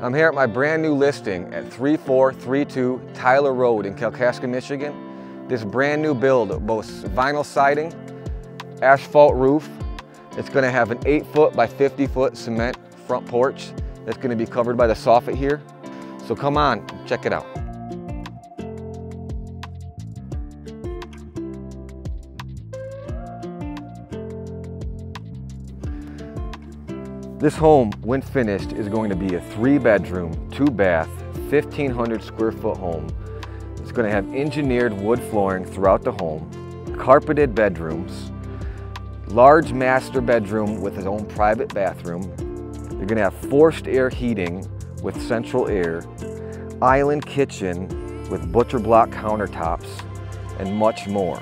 I'm here at my brand new listing at 3432 Tyler Road in Kalkaska, Michigan. This brand new build boasts vinyl siding, asphalt roof. It's gonna have an eight foot by 50 foot cement front porch that's gonna be covered by the soffit here. So come on, check it out. This home, when finished, is going to be a three bedroom, two bath, 1,500 square foot home. It's going to have engineered wood flooring throughout the home, carpeted bedrooms, large master bedroom with its own private bathroom. You're going to have forced air heating with central air, island kitchen with butcher block countertops, and much more.